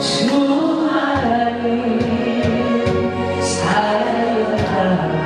주 하나님 사랑합니다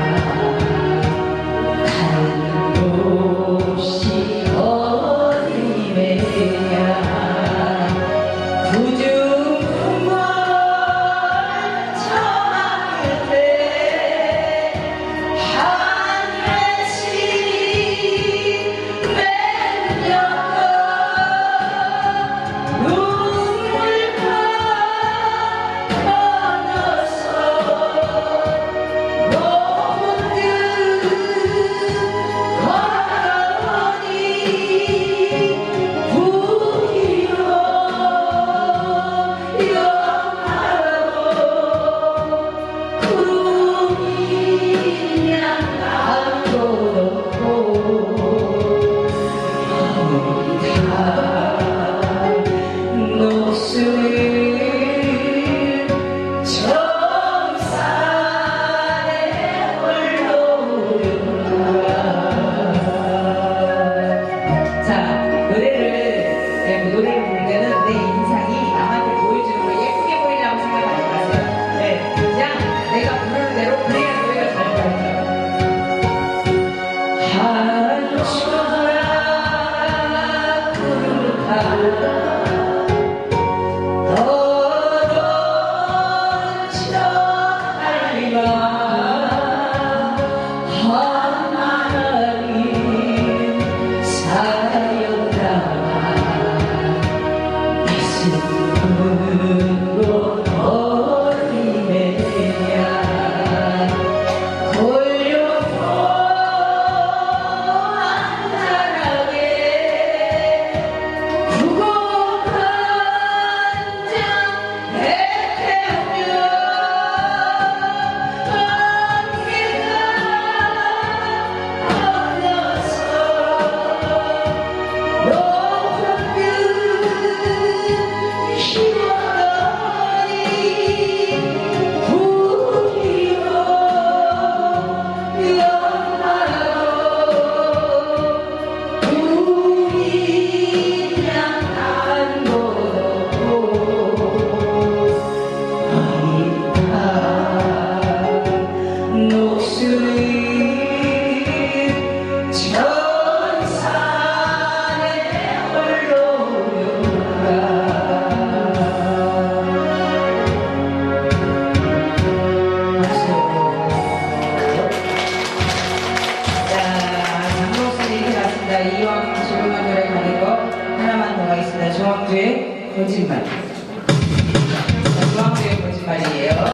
중앙교회 거짓말. 중앙교회 거짓말이에요.